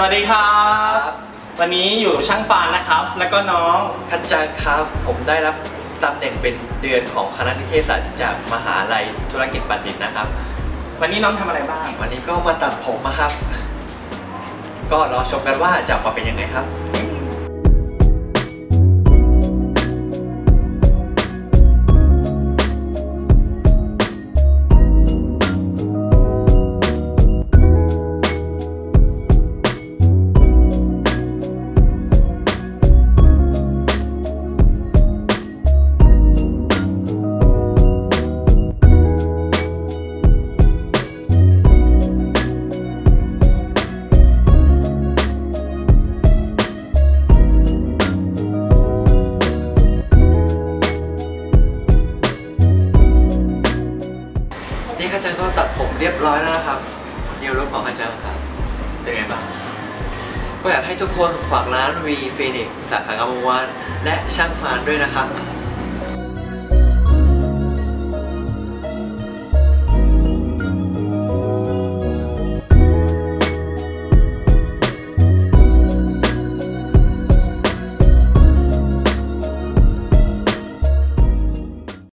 วัสดีครับ วันนี้อยู่ช่างฟานนะครับ แล้วก็น้องคัจจังครับ ผมได้รับตำแหน่งเป็นเดือนของคณะนิเทศศาสตร์จากมหาลัยธุรกิจบัณฑิตนะครับ วันนี้น้องทำอะไรบ้าง วันนี้ก็มาตัดผมมาครับ ก็รอชมกันว่าจะออกมาเป็นยังไงครับ นี่ขจจังก็ตัดผมเรียบร้อยแล้วนะครับนิวลุคของขจจังครับ เป็นไงบ้างก็อยากให้ทุกคนฝากร้านวีเฟนิกสาขางามวงวานและช่างฟานด้วยนะครับ